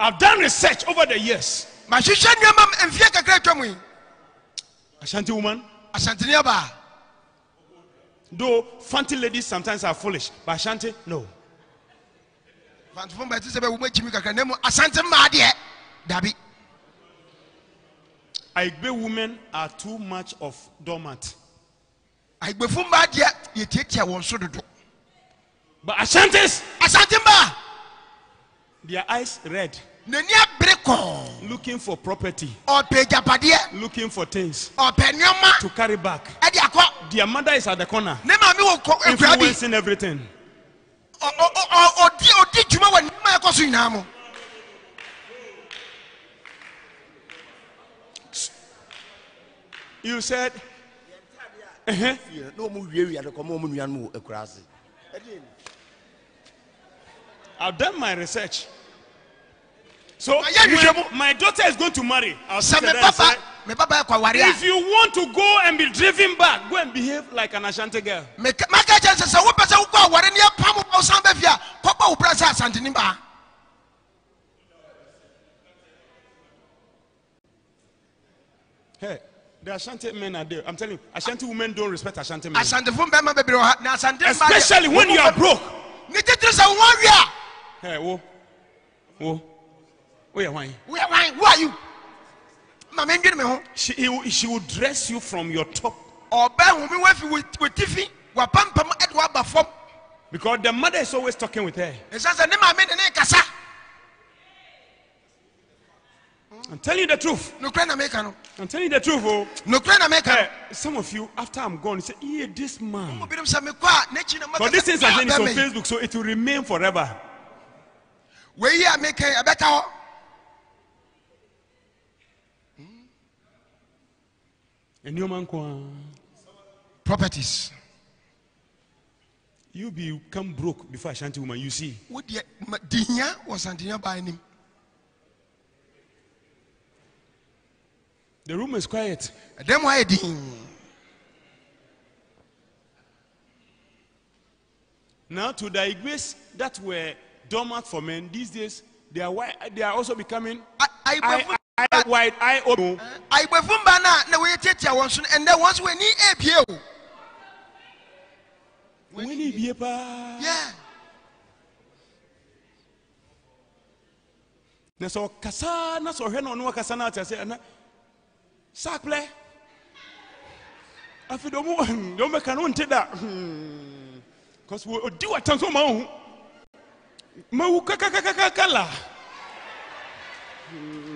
I've done research over the years. mahwehwɛ nneɛma m kakra atwa mu yi Ashanti woman, asantene aba though Fanti ladies sometimes are foolish, but Ashanti, no. fantofo mba ɛte sɛ bɛwo makyimi kakra na mu asante mmaa deɛ dabi Igbe women are too much of doormat. agbefo mmaa deɛ yɛtiatia wɔn so dodo But Ashantis, asante their eyes red, n'ani abere kɔɔ looking for property, ɔpɛ agyapadeɛ looking for things. Ɔpɛ nneɛma. To carry back. ɛde akɔ. Their mother is at the corner, ne maame wɔ kɔ akura bi. Influencing everything. Ɔ- ɔ- ɔ- ɔ- ɔdi ɔdi dwuma wɔ nneɛma ɛkɔ so nyinaa mu. You said, uh-huh. na ɔmo wiawia no kɔma ɔmo nuanom wɔ I've done my research. So Ma yɛ nhwehwɛ when my daughter is going to marry. I'll sɛ sit me there and say, papa me papa yɛ kɔware if a you want to go and be driven back, go and behave like an Ashanti girl. meka maka kyerɛ sɛ sɛ wopɛ sɛ wokɔ aware ne yɛpam wo wosan bɛ fie a kɔbɔ wo bra sɛ asantene baa Hey, the Ashanti men are there. I'm telling you, Ashanti women don't respect Ashanti men. asantefo mbɛma bebree wɔ ha na asante mmaa deɛ- Especially when you are broke. ne titiri sɛ wo awie a Hey, wo, wo, wo yɛ hwan? woyɛ wan who are you ma mendwene me ho She, he she will dress you from your top ɔbɛ home wafi wɔtifi wapampam ɛde waba fam because the mother is always talking with her. sɛ ne maame ne ne kasa I'm telling you the truth. nokorɛ na meka no I'm telling you the truth. Oh, nokorɛ na meka some of you after I'm gone, you say, "Yeah, this man." no binom sɛ mekɔ a n'akyi na But this thing is on Facebook, so it will remain forever. weyi a meka yi ɛbɛka hɔ Man, kwa, properties you become broke before Ashanti woman. You see, wodeɛ ma- di hia wɔ santenia baa anim the room is quiet. ɛdɛm ayɛ din Now to the Igwes that were dormant for men, these days they are they are also becoming eye, ayibɛfo eye wide, eye open. ayibɛfo mba no a na wɔyɛ tiatia wɔn so no ɛndɛ wɔn so wɔani ebie o. When he be a pa- Yeah. na sɛ ɔkasa na sɛ ɔhwɛ na ɔne wakasa no ate ase ɛna saklɛ afei de ɔmo de ɔmo bɛka no wonte da. Bcause ɔdi watam sɛ ɔma wo ho. Mawu kakakakaka la Ajay, ajay, ajay.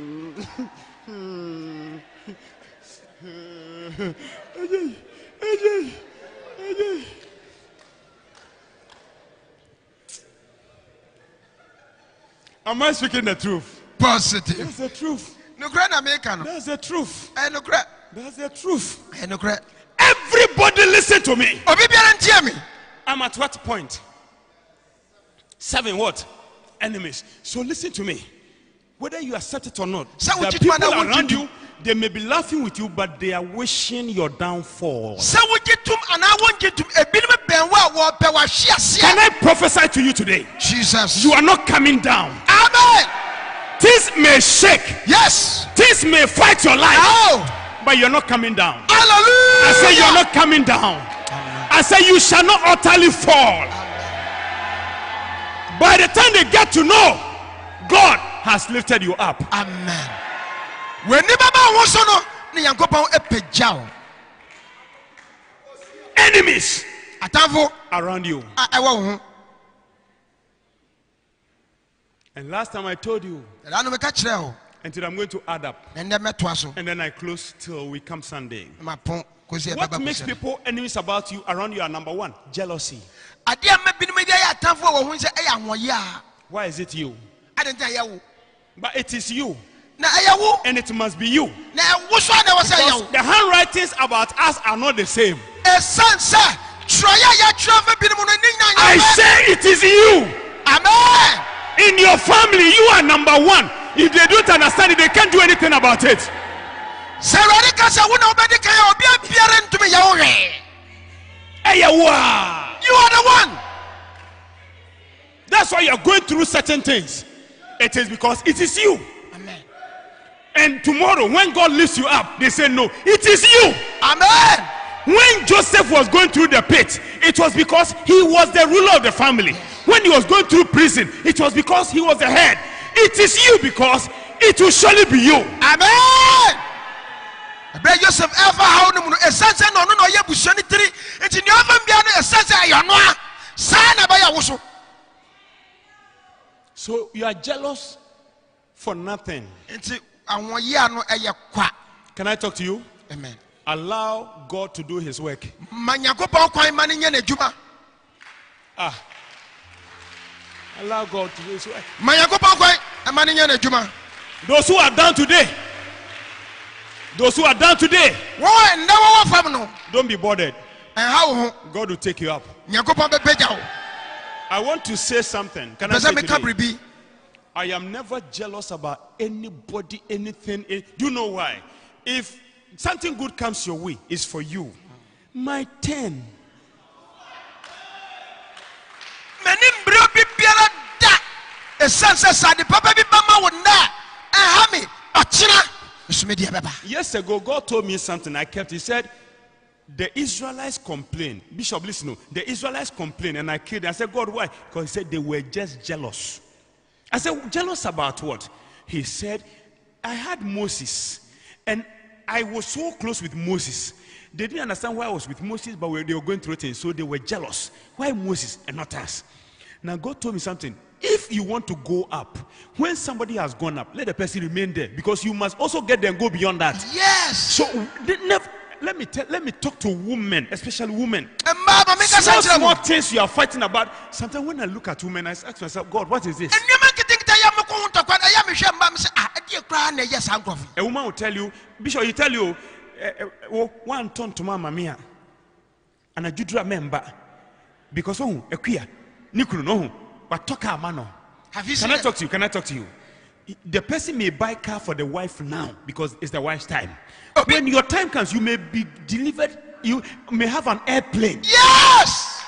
Am I speaking the truth? positive That's the truth. nokorɛ na meka no That's the truth. Eh, That's the truth. Eh, nokorɛ Everybody listen to me. obi biara ntie me I'm at what point? Seven what? Enemies. So listen to me. Whether you accept it or not, the people around you, they may be laughing with you, but they are wishing your downfall. sɛ wogye tom anaa wongye tom ebinom bɛn wo a wɔpɛ wahwe Can I prophesy to you today? jesus You are not coming down. amen Things may shake, yes things may fight your life, oh but you're not coming down. hallelujah I say you're not coming down. I say you shall not utterly fall. By the time they get to know, God has lifted you up. amen w'ani bɛba wo so no ne nyankopɔn apagya wo Enemies atamfo around you. a ɛwɔ wo ho And last time I told you, ɛdaa no meka kyerɛ wo until I'm going to add up, na ndɛ mɛtoa so and then I close till we come Sunday. na mapɔn kɔsi What makes people enemies about you around you are number one, jealousy. adeɛ a ma binom bi ayɛ atamfo a wɔ ho sɛ ɛyɛ ahoɔyɛ a Why is it you? ade nti ɛyɛ wo But it is you, na ɛyɛ wo and it must be you. na ɛwo so a na ɛwɔ sɛ ɛyɛ Because the handwritings about us are not the same. ɛsiane sɛ twerɛeɛ a yɛatwerɛ fa binom no ne nyina I say it is you. amen In your family, you are number one. If they don't understand it, they can't do anything about it. sɛ awurade ka sɛ wo na wobɛdi kan a obia biara ntumi yɛ wo hwee Hey, wow. you are the one That's why you're going through certain things. It is because it is you. amen And tomorrow, when God lifts you up, they say, No, it is you. amen When Joseph was going through the pit, it was because he was the ruler of the family. When he was going through prison, it was because he was the head. It is you because it will surely be you. amen ɛberɛ joseph ɛfa haw no mu no ɛsiane sɛ na ɔno na ɔyɛ abusua no tiri nti nea ɔfa bia no ɛsiane sɛ ɛyɛ ɔno a saa na ɛbɛyɛ wo so So you are jealous for nothing. nti ahoɔyea no ɛyɛ kwa Can I talk to you? amen Allow God to do his work. ma nyankopɔn kwan ma no nyɛ n'adwuma ah. Allow God to do his work. ma nyankopɔn kwan ma no nyɛ n'adwuma Those who are down today, those who are down today, wɔn nnɛ wɔwɔ fam no don't be bothered. ɛnha wo ho God will take you up. Nyankopɔn bɛpɛgya wo I want to say something. Can I say today? I am never jealous about anybody, anything. eh, Do you know why? If something good comes your way, it's for you. My turn. m'ani mbere obi biara da ɛsiane sɛ sɛ ade papa bi bɛma wo nnɛ a ɛha me ɔkyena nsomedeɛ bɛba Years ago, God told me something. I kept. He said, "The Israelites complained." Bishop, listen. No, the Israelites complained, and I killed. Them. I said, "God, why?" Because He said they were just jealous. I said, "Jealous about what?" He said, "I had Moses, and I was so close with Moses. They didn't understand why I was with Moses, but they were going through things, so they were jealous. Why Moses and not us?" Now God told me something. If you want to go up, when somebody has gone up, let the person remain there because you must also get there and go beyond that. yes So they never, let me tell, let me talk to women, especially women. mmaa ma meka Small, small things you are fighting about. Sometimes when I look at women, I ask myself, God, what is this? nneɛma nketenkete yɛ me ko ho ntɔkwa no ɛyɛ mehwɛ mma me sɛ ɛdeɛ koraa na ɛyɛ saa nkurɔfo A woman will tell you, Bishop, you tell you, eh, eh, one ton to mama mia, and a judra member, because oh, a queer, nikunu no, but talk a mano. have you Can I talk to you? Can I talk to you? The person may buy car for the wife now because it's the wife's time. When your time comes, you may be delivered. You may have an airplane. yes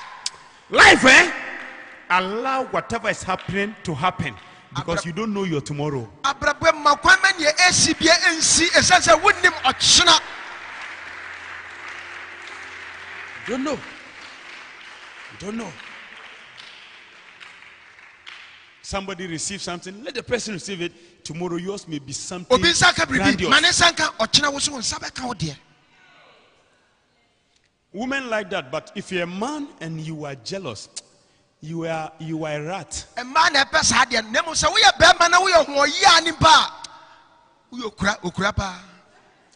Life, eh? Allow whatever is happening to happen because you don't know your tomorrow. abrabɔ ma kwan ma neɛ ɛsi bia ɛnsi ɛsiane sɛ wonnim ɔkyena You don't know. Don't know. Somebody receives something, let the person receive it. Tomorrow, yours may be something obi nsa ka biribi grandiose. ma ne nsa nka ɔkyena wo so wo nsa bɛka wo deɛ Women like that, but if you're a man and you are jealous, you are you are a rat. mmaa na ɛpɛ saa deɛ no na mmom sɛ woyɛ bɛrima na woyɛ hoɔyia nipa a woyɛ okura okura paa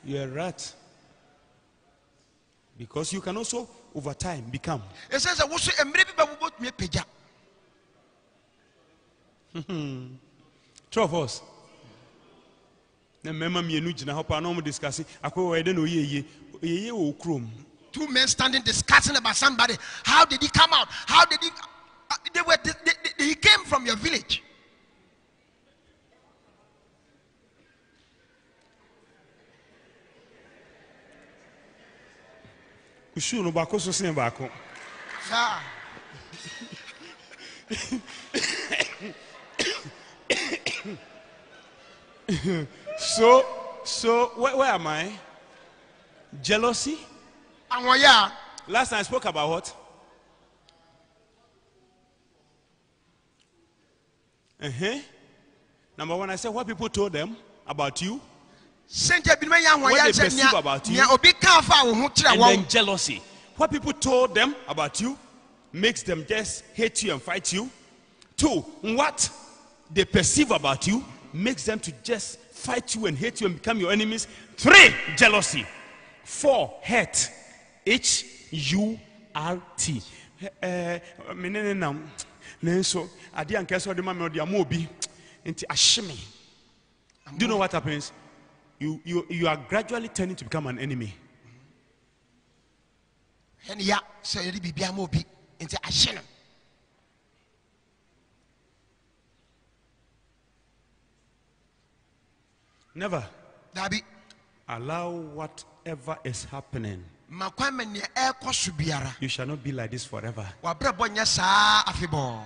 You're a rat. Because you can also, over time, become. ɛsiane sɛ wo so mmerɛ bi bɛ wobɔtumi apagya Two of us. Na mmarima mmienu gyina hɔ paa na wɔn discuss. Akɔ wɔ ɛdɛ na oyɛ yie. Oyɛ yie wɔ kurom. two men standing discussing about somebody. How did he come out? How did he uh, they were they, they, they- he came from your village. Shoe no baako so sen baako. saa So so where, where am I? Jealousy. ahoɔyɛ a Last time I spoke about what? Uh-huh. Number one, I said what people told them about you, sɛnkyɛ binom ɛyɛ What ahoɔyɛ they perceive about you. nea nea obi ka fa wo ho kyerɛ and then jealousy. What people told them about you makes them just hate you and fight you. Two, what they perceive about you makes them to just fight you and hate you and become your enemies. Three, jealousy. Four, hate. H U R T. Eh, sɛ ma me ɔde ama obi nti ahye do you know what happens you, you, you are gradually turning to become an enemy sɛ yɛde biribia ma obi nti ahye no Never daabi allow whatever is happening. ma kwan ma nea ɛrekɔ so biara You shall not be like this forever. wabrɛbɔ nyɛ saa afebɔɔ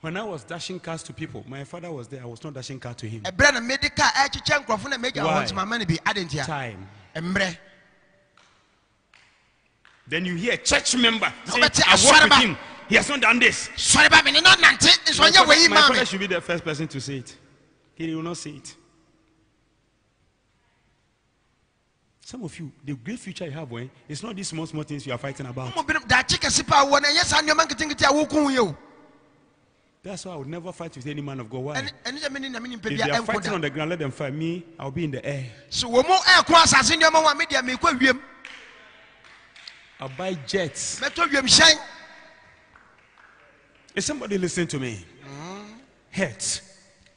When I was dashing cars to people, my father was there. I was not dashing car to him. ɛberɛ na mede kaa ɛkyekyɛ nkurɔfo na megya Why? hɔ ntimama no bi ade ntia Time. Then you hear a church member saying, I work with him. He has not done this. sɔre ba mene na nante nso My father, my father should be the first person to say it. He will not say it. Some of you, the great future you have, when it's not these small, small things you are fighting about. mo binom daakye kɛse paa wɔ no ɛnyɛ saa nneɔma nketenkete a woko ho yɛ o That's why I would never fight with any man of God. Why? ɛne ɛne sɛ mene nyame nimpa If they are fighting on the ground, let them fight. Me, I'll be in the air. so wɔ mu ɛɛko asase nneɔma ho a medeɛ meekɔ wiem I'll buy jets. Is somebody listening to me? Hurt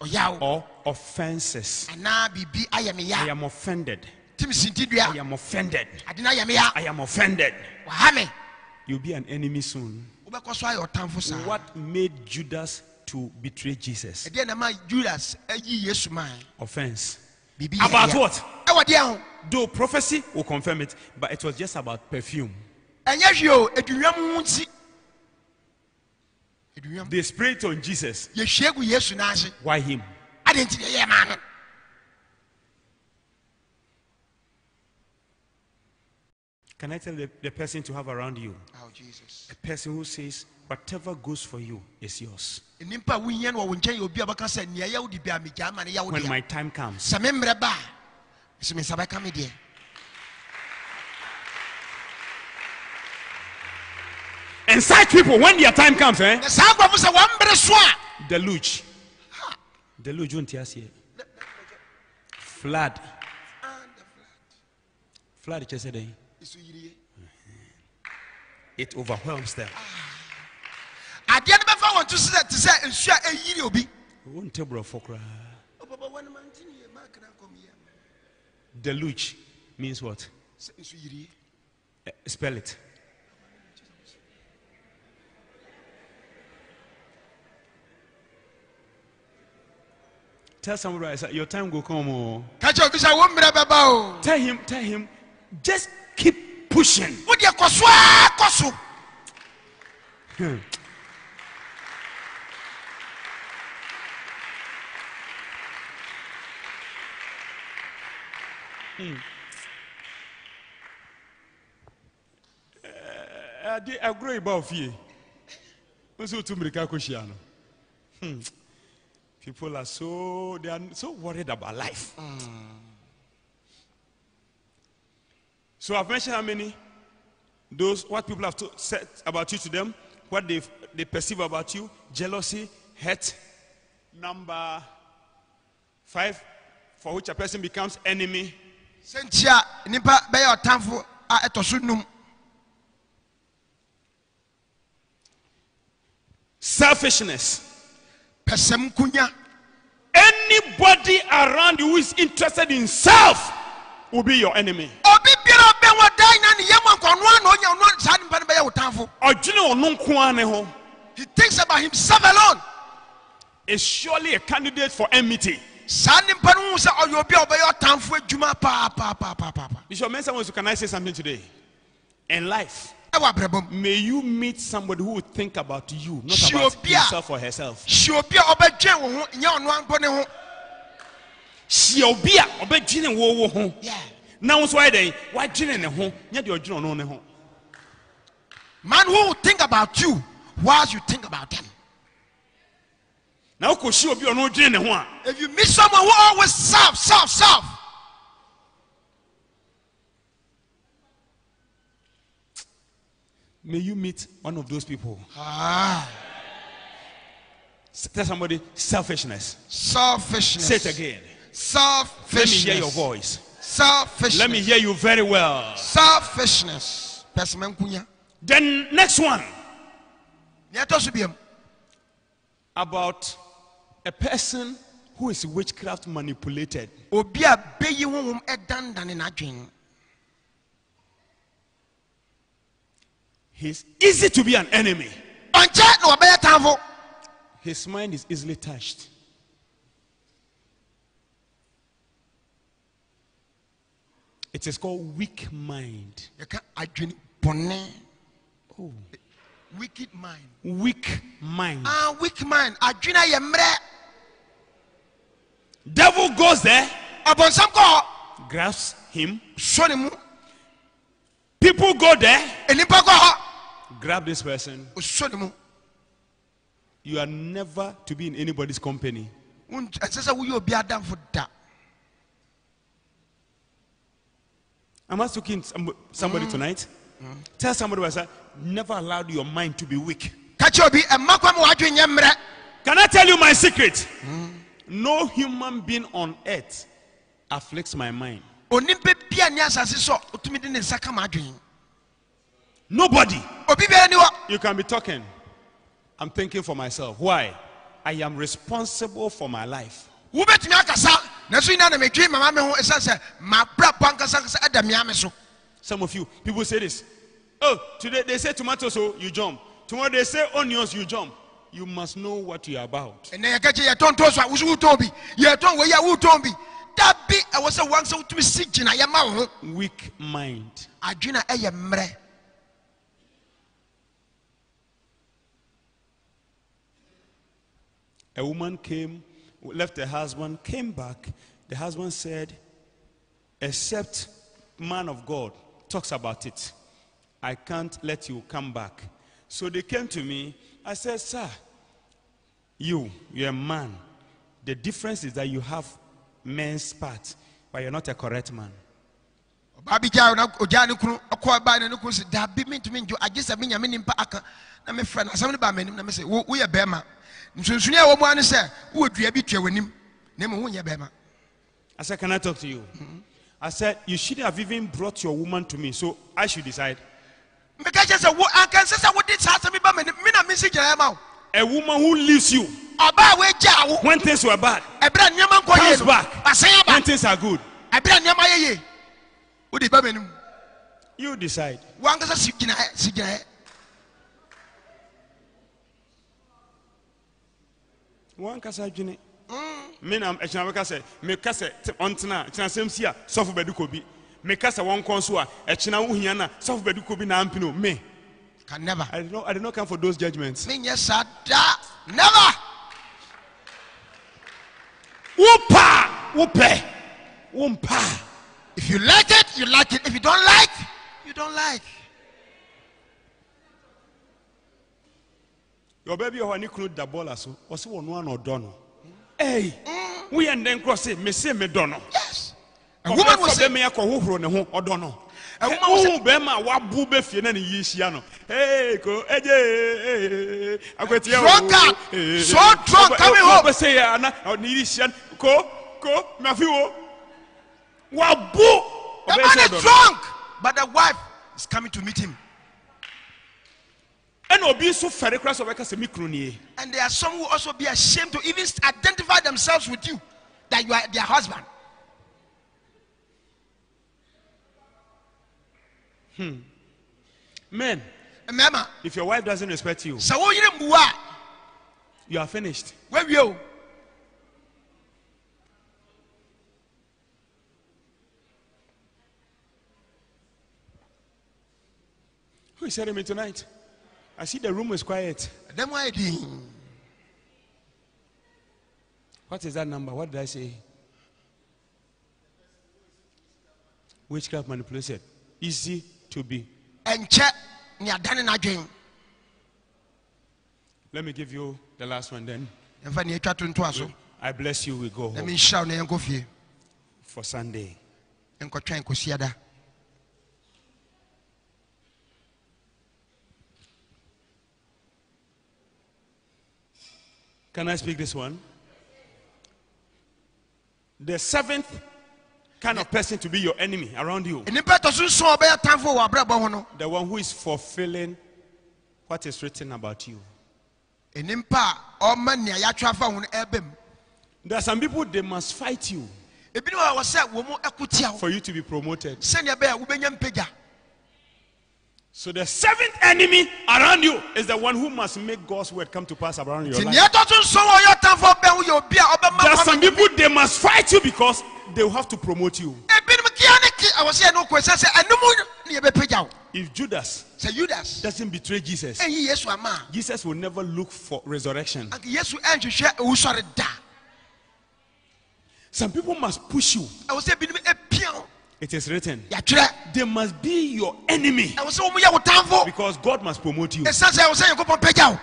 ɔyaw or offenses. anaa biribi ayɛ me I am offended. tim I sintidua am offended. ade no ayɛ me ya I am offended. waha me You'll be an enemy soon. wobɛkɔ so ayɛ ɔtamfo saa What made Judas to betray Jesus? ɛdeɛ na ma judas ayi yesu mae Offense. biribi About what? ɛwɔ deɛ ho Though prophecy will confirm it, but it was just about perfume. ɛnyɛ hwee o aduhwam ho nti They sprayed on Jesus. yɛhwie gu yesu n'ase Why him? ade nti deɛ yɛ maa Can I tell the, the person to have around you? Oh, Jesus. A person who says, whatever goes for you is yours. nipa a wohia no wɔ wo nkyɛn yɛ obi a bɛka sɛ nea yɛwo de bia megyaa ma no yɛwo When dea my time comes, sɛ me mmerɛ ba a sɛ me nsa bɛka me deɛ and such people, when their time comes, eh? na saa nkurɔfo sɛ wɔmbere so a Deluge. Deluge won't hear here. Flood. Flood just said it overwhelms them. adeɛ no bɛfa wɔn to sɛ te sɛ nsu a ɛyiri obi Won't tell bro for cry. Deluge means what? Sɛ nsu yirie Eh, Spell it. Tell somebody I said, your time will come. Oh. ka kyerɛ obi sɛ wo mmerɛ bɛba o Tell him, tell him, just keep pushing. wodeɛ kɔ so a kɔ so ade agorɔ yi ba wo fie wo sɛ wotu mmirika kɔhyia no Hmm. People are so they are so worried about life. So i've mentioned how many those what people have to, said about you to them what they they perceive about you jealousy hate. Number five for which a person becomes enemy. Sɛ nipa bɛyɛ ɔtamfo a ɛtɔ selfishness Anybody around you who is interested in self will be your enemy. obi biara ɔbɛn wɔ dan na ne yɛm nkɔnoa na ɔnya ɔno saa nipa no bɛyɛ wo tamfo Ɔdwene ɔno nko ara ne ho he thinks about himself alone is surely a candidate for enmity. Bishop Mensa wants to, can I say something today? In life, ɛwɔ abrabɔ mu may you meet somebody who will think about you, not about himself or herself. hyia obi a wo ho nyɛ ɔno ankɔ ne ho Hyia obi a ɔbɛdwene wo wo ho. Na wo nso ayɛ dɛn? Wadwene ne ho, nyɛ deɛ ɔdwene ɔno ne ho. man who will think about you whilst you think about them Na wokɔhyia obi ɔno dwene ne ho a, if you meet someone who always self self self may you meet one of those people. ah Tell somebody selfishness. selfishness Say it again. Selfishness. Let me hear your voice. selfishness Let me hear you very well. selfishness Then next one nea ɛtɔ so biam about a person who is witchcraft manipulated. He's easy to be an enemy. ɔnkyɛ na wɔbɛyɛ tamfo His mind is easily touched. It is called weak mind. bɔne wicked mind Weak mind. ah weak mind adwene yɛ mmerɛ Devil goes there, ɔbɔnsam kɔ hɔ grabs him. ne mu People go there, hɔ grab this person. ɔsɔ ne mu You are never to be in anybody's company. Wont- ɛsɛ sɛ woyɛ obi adamfo da Am I talking to some- somebody mm. tonight? Mm. Tell somebody, I said never allowed your mind to be weak. ka kyerɛ obi ɛma kwa ma wadwene nyɛ mmerɛ Can I tell you my secret? Mm. No human being on earth afflicts my mind. Nobody. obi biara ni You can be talking. I'm thinking for myself. Why? I am responsible for my life. wobɛtumi akasa nanso nyina na medwene mama me ho ɛsiane sɛ mabrabɔ ankasa nkasa ada mea Some of you, people say this. Oh, today they say tomatoes, so you jump. Tomorrow they say onions, you jump. You must know what you're about. ɛnɛ yɛka kyɛ yɛtɔn ntɔ so a woso wotɔn bi yɛtɔn wei a wotɔn bi da bi ɛwɔ sɛ wankasa wotumi si gyina yɛma wo ho Weak mind. adwene a woman came, left her husband, came back. The husband said, Except man of God talks about it, I can't let you come back. So they came to me. I said, Sir, you, you're a man. The difference is that you have men's part, but you're not a correct man. ɔbaa bi gyaa na ogyaa ne kunu ɔkɔ baa na ne kunu sɛ daabi woyɛ bɛrima nsonsoni a ɛwɔ mu a ne sɛ wowɔ dua bi tua w'anim na mmom wonyɛ bɛrima. I said, Can I talk to you? I said, You should have even brought your woman to me, so I should decide. meka kyɛ sɛ wo anka nsɛ sɛ wode saa asɛm bi ba m'anim me na mensi gyinaeɛ ma wo. A woman who leaves you ɔbaa a woagyaa wo. when things were bad, ɛberɛ a nneɛma nkɔ yie comes no back asan aba. when things are good. ɛberɛ a nneɛma yɛ yie wode ba m'anim You decide. Wankasa si gyinaeɛ si gyinaeɛ One kasa dwene. Mm. Me na bɛka sɛ meka sɛ ɔntena a sɛm si a sɔfo bɛdu kɔ bi. Meka sɛ wɔnkɔ so a ɛkyina wo hia no a sɔfo bɛdu kɔ bi na ampene o me. Can never. I did, not, I did not come for those judgments. Saa da never. Wopa wopɛ. Wompa. If you like it you like it. If you don't like you don't like ɔbaa bi wɔ hɔ a ne kunu da bɔɔla so ɔsɛ wɔ no ana ɔdɔ no ei woyɛ ndɛn korɔ se mese medɔ no yes a woman will say bɛmɛ akɔ hohoro ne ho ɔdɔ no A woman will say- wohu bɛrima a wabo bɛfie na ne yi hyia no Hey, ko ɛgye akwatia Drunkard. So drunk, coming home. bɛsɛ yɛ ana ɔne yi hyia no ko ko mafi wo wabo the ɔbɛyɛ man sɛ is ɔdɔ no drunk but the wife is coming to meet him ɛna obi nso fɛre kora sɛ ɔbɛka sɛ me kunu nie and there are some who also be ashamed to even identify themselves with you that you are their husband. Hmm. men mmarima if your wife doesn't respect you sɛ wo yere mbuwa you are finished. wawie o. Who is telling me tonight i see the room is quiet ayɛ din What is that number? What did I say? Witchcraft manipulation. Easy to be. adane n'adwen Let me give you the last one then. yɛmfa ne atwa to I bless you. We go home menhyira wo na yɛnkɔ fie for Sunday. Can I speak this one? The seventh kind of person to be your enemy around you. nnipa ɛtɔ so nson a ɔbɛyɛ tamfo wɔ abrabɔ ho no The one who is fulfilling what is written about you. nnipa a ɔma nea yɛatwa afa ho no ɛbɛ mu There are some people they must fight you ebinom a wɔ sɛ wɔ mu ɛko tia wo for you to be promoted. sɛnea ɛbɛyɛ a wobɛnya mpagya So the seventh enemy around you is the one who must make God's word come to pass around your life. nea ɛtɔ so nson a ɔyɛ tamfo bɛn wo yɛ obi a There are some people they must fight you because they will have to promote you. ebinom kia ne ki ɛwɔ sɛ yɛne wokɔ ɛsɛ sɛ ɛnom ne yɛbɛpagya wo If Judas sɛ judas doesn't betray Jesus, ɛnyi yesu ama a Jesus will never look for resurrection. anka yesu ɛnhwehwɛ owusɔre da Some people must push you. Ɛwɔ sɛ binom apia wo It is written. They must be your enemy ɛwɔ sɛ wɔm yɛ wo tamfo because God must promote you. ɛsiane sɛ ɛwɔ sɛ nyankopɔn pagya wo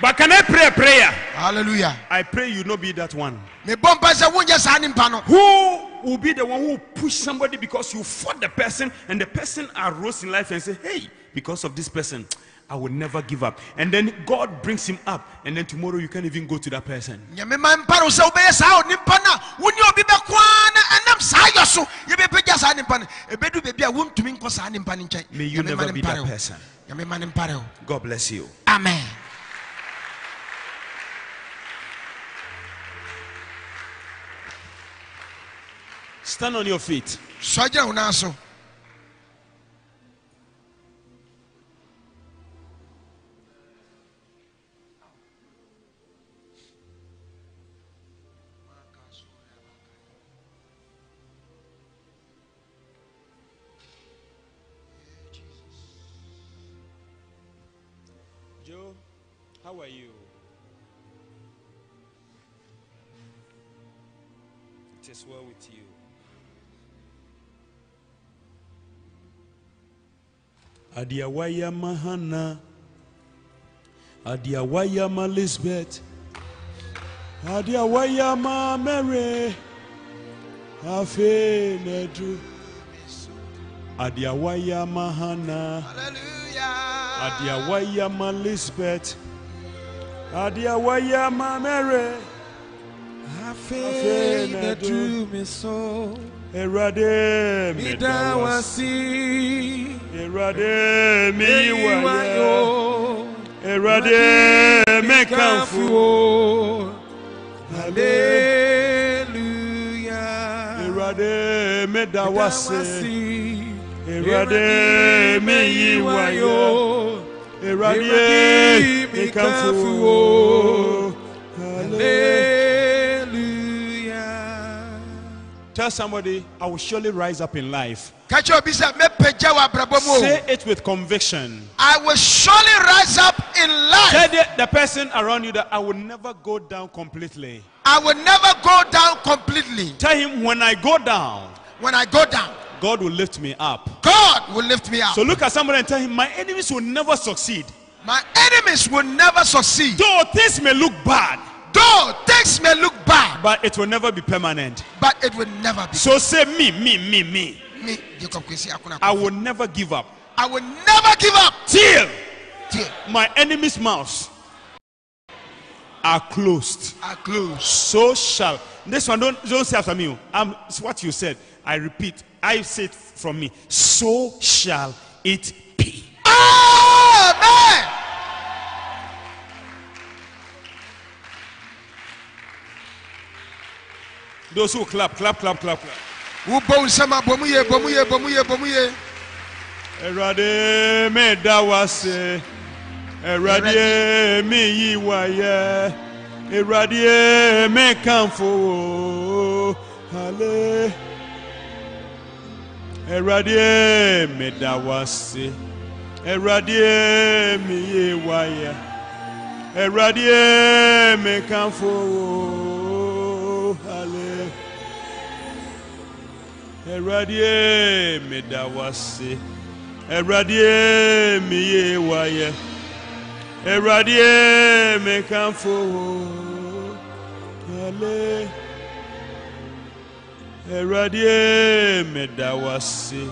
But can I pray a prayer? Hallelujah. I pray you not be that one. mebɔ mpa sɛ wonyɛ saa nimpa no Who will be the one who will push somebody because you fought the person and the person arose in life and say, Hey, because of this person, I will never give up. And then God brings him up, and then tomorrow you can't even go to that person. nyame ma mpa no sɛ wobɛyɛ saa onipa no a wone obi bɛkoa na ɛnam saa yɔ so yɛbɛpagya saa nimpa no ɛbɛdu baabi a wontumi nkɔ saa nimpa no nkyɛn May you never be that person. nyame ma ne mpare wo God bless you. amen Stand on your feet. Adiawaya Mahana, Adiawaya Ma Lisbeth, Adiawaya Ma Mary, Afe Nedru, Adiawaya Mahana. hallelujah. Adiawaya ma Lisbeth. Adiawaya ma Mary. Afei na na du du mi so Erade mi mi da wasi Erade mi eyi wa waye. yo Erade mi kanfu. Hallelujah. Erade mi da dawase. wasi Erade mi yiwaye. yo Erade mi kanfu. Hallelujah. Tell somebody, I will surely rise up in life. ka kyerɛ obi sɛ mɛpagya wɔ abrabɔ mu o Say it with conviction. i will surely rise up in life Tell the, the person around you that I will never go down completely. i will never go down completely Tell him when I go down, when i go down God will lift me up. god will lift me up So look at somebody and tell him, My enemies will never succeed. my enemies will never succeed Though things may look bad, though things may look bad but it will never be permanent. but it will never be So say, Me, me, me, me. me I will never give up i will never give up till till my enemies' mouths are closed. Are closed. So shall this one don't don't say after me. Um, it's what you said. I repeat. I say it from me. So shall it be. amen Those who clap, clap, clap, clap, clap. wobɔ wo nsɛm a bɔ mu ye bɔ mu ye bɔ mu ye bɔ mu ye Erade me da wase. Erade me yi waye. Erade me kamfo. Hale. Erade Erade me da wase. Erade me ye waye. Erade me kamfo. Ale. Erade me da wase.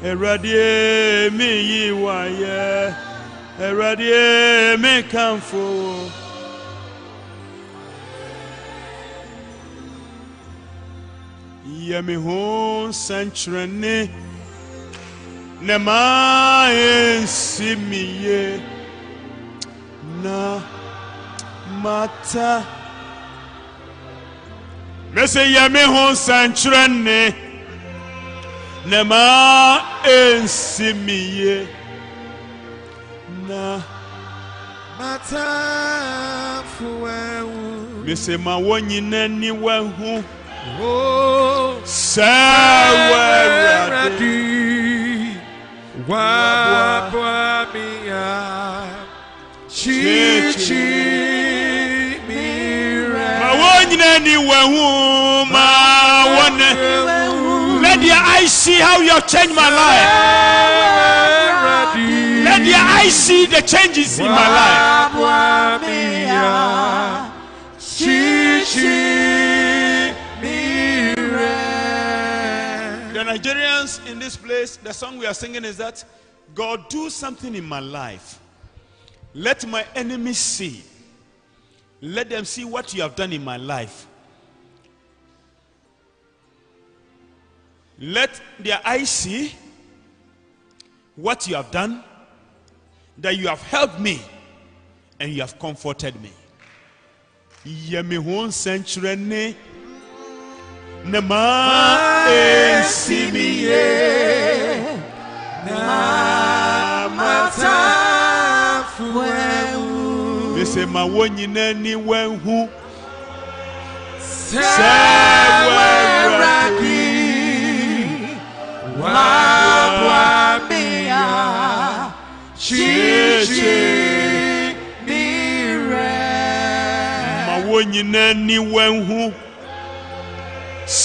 Erade me ye waye. Erade me Yɛ me ho nsɛnkyerɛnne na ma ɛnsi me ye. Na mata. Mɛsɛ yɛ me ho nsɛnkyerɛnne na ma ɛnsi me ye. Na Matafu ewu. Mese ma wɔn nyinaa ni wɔn Oh, Ready. Wabwa mia. Chichi ma mire. wɔn nyinaa ni wɔn ma wɔn let their eyes see how you have changed my life let their eyes see the changes in my life In this place the song we are singing is that God do something in my life. Let my enemies see. Let them see what you have done in my life. Let their eyes see what you have done that you have helped me and you have comforted me yɛ me ho nsɛnkyerɛ ne na ma ɛnsi me yie mesɛ ma wɔn nyinaa ni wɔnhu sɛ wɔawurade Wabwa mia. Chichi mire. ma wɔn nyinaa ni wɔnhu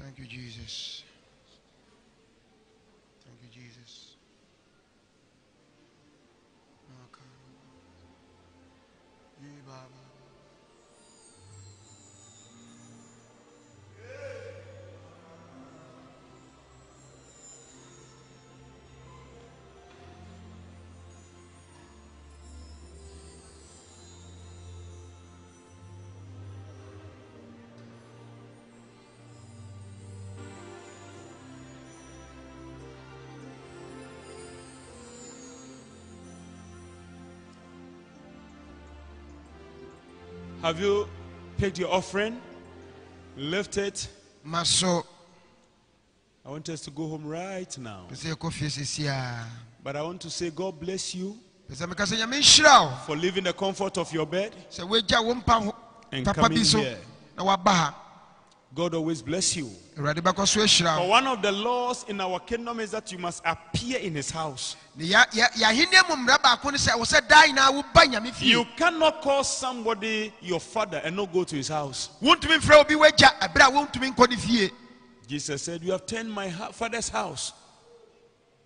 Thank you, Jesus. Have you picked your offering? Lift it? Ma so i want us to go home right now. Pɛ sɛ yɛkɔ fie sesi a but i want to say god bless you pɛ sɛ meka sɛ nyame nhyira wo for leaving the comfort of your bed sɛ woagya wo mpa ho And coming here. Na woaba ha god always bless you awurade bɛkɔ so ahyira For one of the laws in our kingdom is that you must appear in his house. You cannot call somebody your father and not go to his house. wontumi mfrɛ obi woagya ɛberɛ a wontumi nkɔ ne fie Jesus said, You have turned my father's house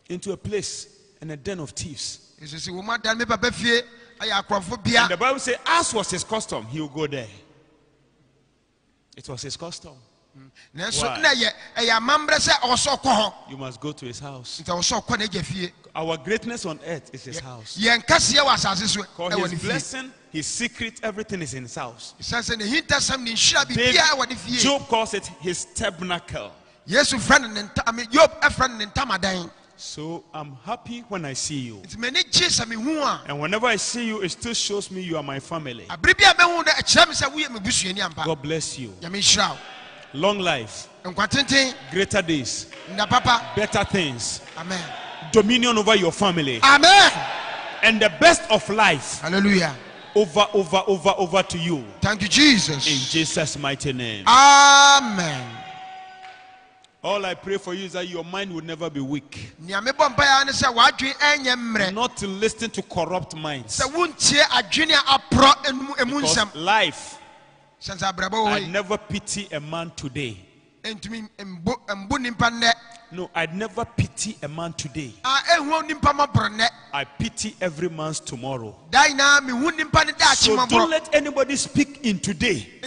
into a place and a den of thieves. ɛsɛ sɛ wɔ mu adane me papa fie ayɛ akorɔfo bia And the Bible says, As was his custom, he will go there. It was his custom. Mm. Why? na ɛyɛ ɛyɛ amammerɛ sɛ ɔwɔ sɛ ɔkɔ hɔ You must go to his house. nti ɔwɔ sɛ ɔkɔ n'agya fie Our greatness on earth is his house. yɛn kaseɛ wɔ Because his blessing, his secret, everything is in his house. ɛsiane sɛ ne hintasɛm ne nhyira David, biribiaa wɔ ne fie Job calls it his tabernacle. Yesu frɛ no ne nta ame yob ɛfrɛ no ne ntamadan So I'm happy when I see you. nti m'ani gye sɛ mehu a And whenever I see you, it still shows me you are my family. abere bi a mɛhu no ɛkyerɛ me sɛ woyɛ me busuani ampa. God bless you. nyame nhyira wo. Long life, greater days, better things, amen. Dominion over your family, amen. And the best of life. Hallelujah. Over, over, over, over to you. thank you Jesus. In Jesus' mighty name. amen All I pray for you is that your mind will never be weak. nea mebɔ mpaeɛ ne sɛ w'adwene ɛnyɛ mmerɛ Not to listen to corrupt minds. sɛ wontie adwene a aporɔ enum- emu Because life, sɛn sɛ abrabɔ wɔ I never pity a man today. ntumi mbo mbo nipa nnɛ No, I never pity a man today. a ehu nipa mɔborɔ nnɛ I pity every man's tomorrow. daa nyinaa mehu nipa ne daakye So don't let anybody speak in today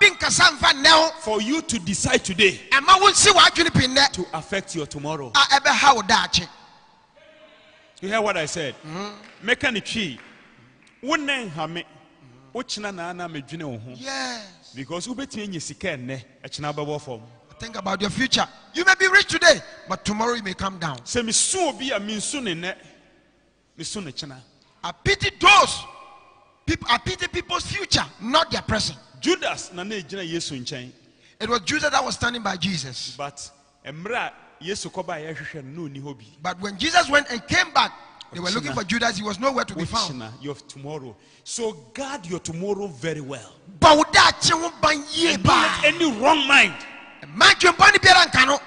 nti ɛma kɔ bi nkasa mfa for you to decide today ɛma wo nsi w'adwene pi nnɛ to affect your tomorrow. a ɛbɛha wo daakye You hear what I said? An tree. Wouldn't have me. Mm-hmm. wokyena naa na medwene wo ho Yes. because wobɛtumi anya sika bɛbɔ fam Think about your future. You may be rich today, but tomorrow you may come down. sɛ mesu obi a mensu ne nnɛ mesu ne kyena I pity those. People, I pity people's future, not their present. Judas na na yesu nkyɛn It was Judas that was standing by Jesus. but mmerɛ yesu kɔba yɛhwehwɛ no ɔni hɔ bi But when Jesus went and came back, they were looking for Judas. He was nowhere to be found. your tomorrow so guard your tomorrow very well But with that, she won't ye and don't ba. let any wrong mind Man, you bunny biara nkano.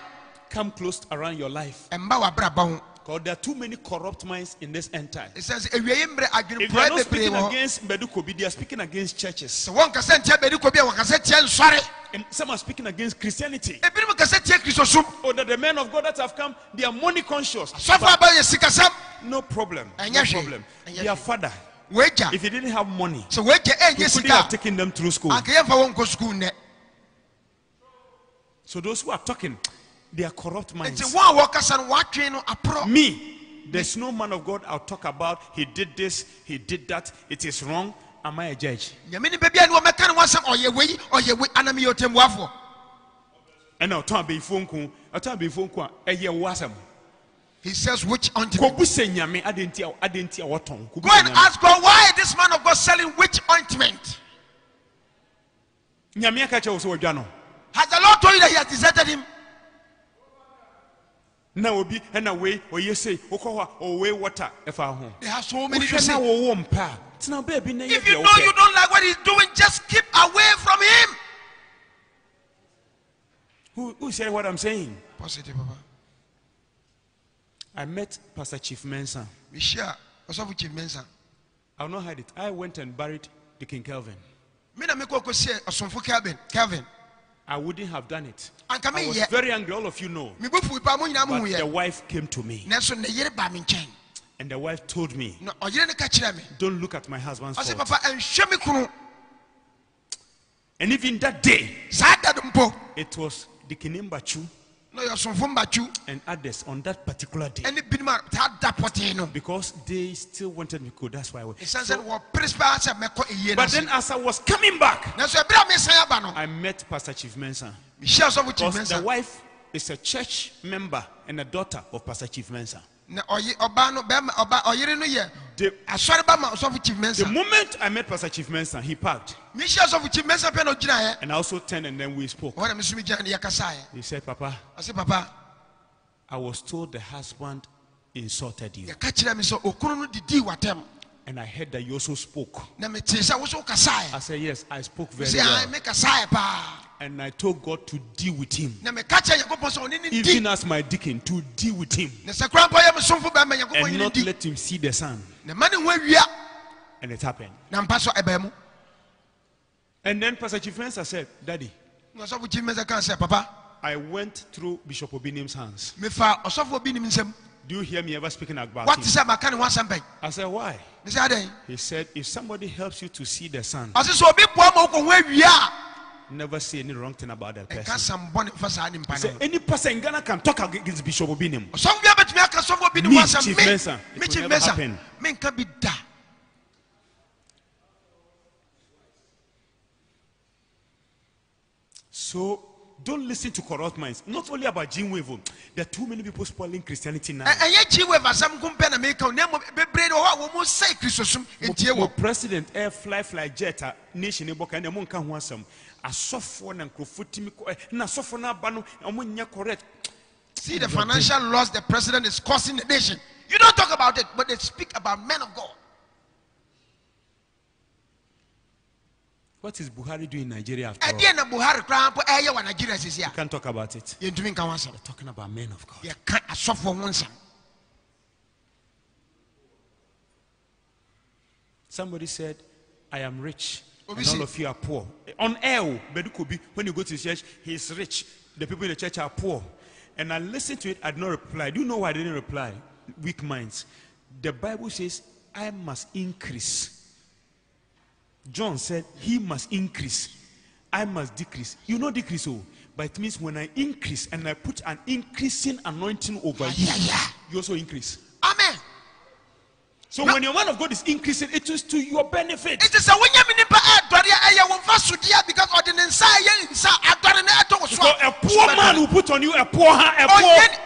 come close around your life Mba wa bra ba ho. Because there are too many corrupt minds in this end time It says, "Ewie mbre adwene if they are not speaking wɔ hɔ." against Mbedukobi, they are speaking against churches. Sɛ wɔn kasa ntia bɛdi kɔ bi a wɔn kasa tia nsɔre. And some are speaking against Christianity. Ebinom kasa tia Kristosum. Or that the men of God that have come, they are money conscious. Sɔfo aba yɛ. No problem. No problem. Their father, if he didn't have money, wagya he couldn't have taken them through school. Anka yɛmfa wɔn nkɔ sukuu nnɛ. So those who are talking, they are corrupt minds. a wɔkasa no wɔatwe no aporɔ. Me, there's no man of God I'll talk about. He did this, he did that. It is wrong. Am I a judge? Nyame ni baabi a ne wɔmɛka ne wɔasɛm ɔyɛ wei ɔyɛ wei anam yɛ ɔtɛmmuafoɔ. And I'll phone call. I'll talk about phone call. Yeah, wasam. He says which ointment. Kobu se nyame adenti a adenti a waton. Kobu Go and ask God why is this man of God selling which ointment? Nyame aka kyerɛ wo sɛ wɔdwa no. Has the Lord told you that he has deserted him? Na obi ɛna wei ɔyɛ sei wokɔ hɔ a ɔwei water ɛfa ho There are so many to wohwɛ say. na wɔwɔ mpa tena baabi na yɛ If you know you don't like what he's doing, just keep away from him. who, who said what i'm saying Positive, Papa. i met pastor chief mensa We share. Ɔsɔfo Chief Mensa. i've not hide it i went and buried the king kelvin Me na me kɔ kɔsie ɔsomfo Kelvin. Kelvin. I wouldn't have done it. I was very angry all of you know. Me bu fu pa mo nyinaa mo but the wife came to me. Nanso ne yere ba me nkyɛn. and the wife told me Na ɔyere ne ka kyerɛ me. don't look at my husband's fault. Papa ɛnhwɛ me and even that day Saa da do mpo. it was the kinimbachu Na ɔyɛ ɔsomfo mbakyu and others on that particular day ɛne binom a taa da because they still wanted me to go that's why I went. Ɛsiane sɛ wɔpere paa sɛ mɛkɔ eyie but then as i was coming back Nanso ɛberɛ a mesan aba no. I met Pastor Chief Mensa. Mehyia ɔsɔfo Because the wife is a church member and a daughter of Pastor Chief Mensa. Na ɔye ɔbaa no bɛrima ɔba ɔyere no yɛ The, asɔreba ma ɔsɔfo Chief Mensa. the moment I met Pastor Chief Mensa, he parked. mehyia ɔsɔfo Chief Mensa pɛ na ɔgyinaeɛ. And I also turned and then we spoke. Ɔhɔ na me nso megyina. He said, Papa, Ɔse papa I was told the husband insulted you. Yɛka kyerɛ me sɛ okunu no didii w'atam And I heard that you also spoke. na metee sɛ wo. I said, Yes, I spoke very ae well. And I told God to deal with him. na meka kyerɛ nyankopɔn sɛ ɔne ne Even as my deacon, to deal with him. na sɛ kora mpa yɛ me somfo bɛrima nyankopɔn And not let him see the sun. na ma ne ho And it happened. na mpa so ɛbɛn mu. And then Pastor Chief Mensa said, Daddy, na ɔsɔfo Chief Mensa kaa sɛ papa I went through Bishop Obinim's hands. Mefa ɔsɔfo obi nim nsɛm Do you hear me ever speaking about wate him? sɛ maka ne ho asɛm. I said, Why? He said, If somebody helps you to see the sun, ɔse sɛ obi boa ma wokɔho awia a never say any wrong thing about that person. sɛm bɔne mfa saa He said, Any person in Ghana can talk against Bishop Obinim. ɔsɔfo bia bɛtumi aka sɔfo obi ne Me, Chief me Mensa, it me will Chief never happen. menka bi da So don't listen to corrupt minds. Not only about Gene Wave. Oh, there are too many people spoiling Christianity now. Ɛ- ɛnyɛ kyi wave asɛm nko mpɛ na meka wo na mmom bebree ne wɔ hɔ a wɔmu sɛe kristosom ntie Mo president air fly fly jet ah, nation ne bɔka ɛna mo nka ho asɛm. Asɔfoɔ na nkurɔfoɔ timi kɔ ɛ na asɔfoɔ no aba no ɔmo nyɛ correct. see the financial loss the president is causing the nation you don't talk about it but they speak about men of god What is Buhari doing in Nigeria after all? ɛdeɛ na buhari koraa mpo eh, ɛyɛ wɔ nigeria sisi a Can't talk about it. yɛntumi nka ho asɛm Talking about men of God. yɛka asɔfoɔ ho nsɛm Somebody said, I am rich. And all of you are poor. On air, oh, Badu Kobi, when you go to church, he's rich. The people in the church are poor. And I listened to it, I did not reply. Do you know why I didn't reply? Weak minds. The Bible says, I must increase. John said, He must increase. I must decrease. You know decrease, oh, but it means when I increase and I put an increasing anointing over you, yeah, yeah. you also increase. amen So when your man of God is increasing, it is to your benefit. It is sɛ wonya me nipa ɛdɔre a wo mfa sodeɛ because ɔde ne nsa a ɛyɛ nsa adɔre na ɛto wo so So a poor man will put on you a poor hand, a poor.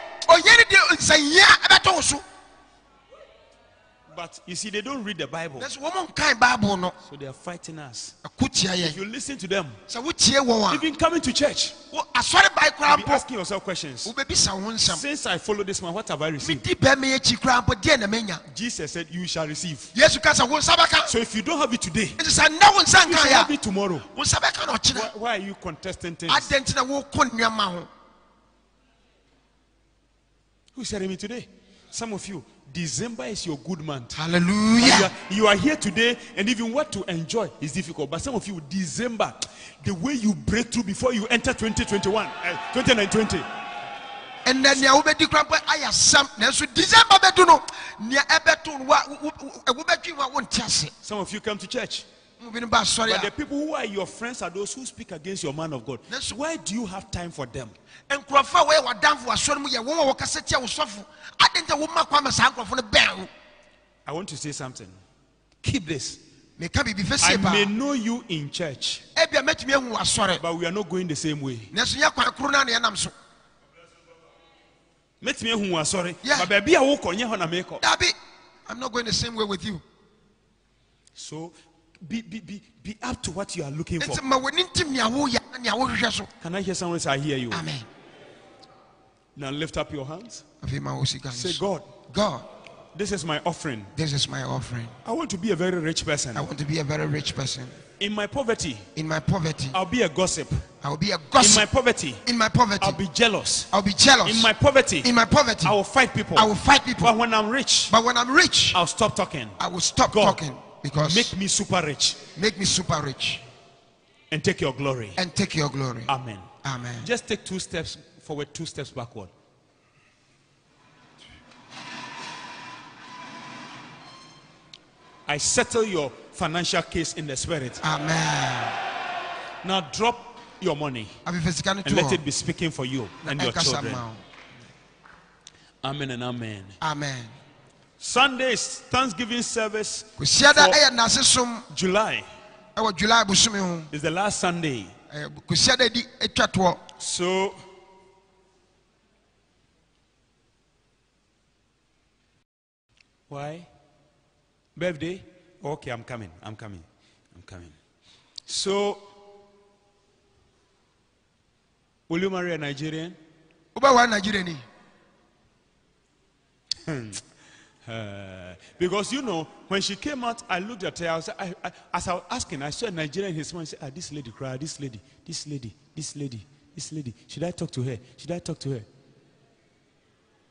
But you see, they don't read the Bible, nanso wɔn nkan bible no so they are fighting us. If you listen to them, sɛ wotie wɔn a even coming to church, wo- asɔre bae koraa be asking yourself questions. wobɛbisa wo nsɛm Since I follow this man, what have I received? medi bɛrima yɛ akyi koraa mpo deɛ na manya Jesus said, You shall receive. yesu ka sɛ wo nsa bɛka So if you don't have it today, nti sɛ nnɛ wo nsa you shall have it tomorrow. wo nsa bɛka na Why, why are you contesting things? adɛn nti na woko nneɛma ho Who's hearing me today? Some of you, December is your good month. You hallelujah are, you are here today, and even what to enjoy is difficult. But some of you, December, the way you break through before you enter 2021, uh, 2020, ɛnɛ nea wobɛdi kora mpo ayɛ asɛm nanso december bɛdu no nea ɛbɛto no wa- wo- wo- wo- wobɛdwi wa wonte ase some of you come to church. Mobini ba asɔre But the people who are your friends are those who speak against your man of God. Why do you have time for them? nkurɔfoɔ a wɔyɛ wadamfo asɔre mu yɛ wɔn a wɔkasa tia wo sɔfo ade nti woma kwa ma saa nkurɔfoɔ no bɛn wo I want to say something. Keep this. meka biribi fɛ I may know you in church, ebia mɛtumi ahu wɔ asɔre but we are not going the same way. nanso nyɛ kwan koro no a na yɛnam so Mɛtumi ahu wo asɔre, Yeah. but baabi a wokɔ, nyɛ hɔ na meekɔ. dabi i'm not going the same way with you So be, be, be, be up to what you are looking for. nti ma w'ani ntim nea woyɛ na nea wohwehwɛ so Can I hear someone say, I hear you? amen Now lift up your hands. afei ma wo sika Say. God, god this is my offering. this is my offering I want to be a very rich person. i want to be a very rich person In my poverty, in my poverty I'll be a gossip. i will be a gossip. In my poverty, in my poverty I'll be jealous. i'll be jealous In my poverty, in my poverty I will fight people. i will fight people But when I'm rich, but when i'm rich I'll stop talking. i will stop God, talking because Make me super rich make me super rich and take your glory. and take your glory Amen. amen Just take two steps forward, two steps backward. I settle your financial case in the spirit. amen Now drop your money afei sika no to and let it be speaking for you and your children. Amen and amen. amen Sunday is Thanksgiving service. kwasiada For- ɛyɛ nase som July ɛwɔ july ho is the last Sunday. Ɛyɛ kwasiada di atwa toɔ So why? Birthday? Okay, I'm coming. I'm coming. I'm coming. So will you marry a Nigerian? wobɛwa nigeria ni Because you know, when she came out, I looked at her. I was, I, I, as I was asking, I saw a Nigerian in his mind. I said, ah, "This lady, cry. This lady, this lady, this lady, this lady. Should I talk to her? Should I talk to her?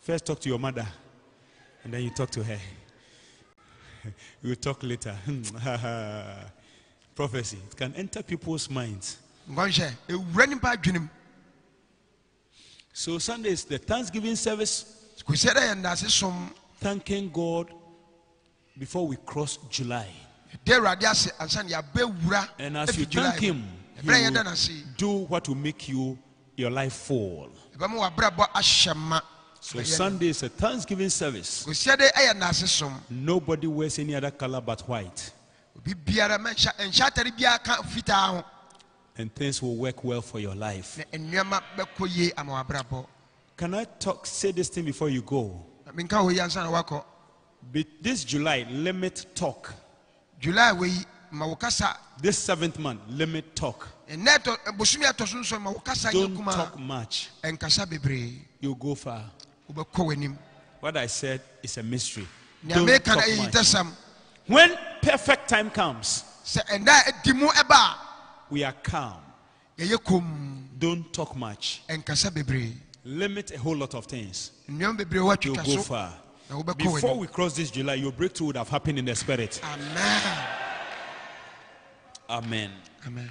First, talk to your mother, and then you talk to her. we'll talk later. Prophecy it can enter people's minds. nkɔnhyɛ ewura nipa adwenem So Sunday is the Thanksgiving service, kwasiada yɛ nase som thanking God before we cross July. de awurade ase ansa ne And as you thank him, he ɛberɛ a yɛda will do what will make you your life full. ɛbɛma wabrabɔ ahyɛ ma So Sunday is a Thanksgiving service. kwasiada ɛyɛ nase som Nobody wears any other color but white, obi biara ma nhyɛ nhyɛ atare biara ka fitaa ho and things will work well for your life. na nneɛma bɛkɔ yie ama wabrabɔ Can I talk? Say this thing before you go. Na menka wɔ yi ansa na wakɔ Be- This July, limit talk. july wɔ yi ma wo kasa This seventh month, limit talk. Eh, ɛnɛ ɛtɔ eh, bosomi ɛtɔ so nso ma wo kasa nyɛ Don't kuma talk much. ɛnkasa bebree You go far. wobɛkɔ w'anim What I said is a mystery. nea Don't meka no talk much. When perfect time comes, sɛ ɛnɛ a ɛdi mu ɛba we are calm. yɛyɛ kom Don't talk much. ɛnkasa bebree Limit a whole lot of things. You'll go far. Before we cross this July, your breakthrough would have happened in the spirit. amen Amen. amen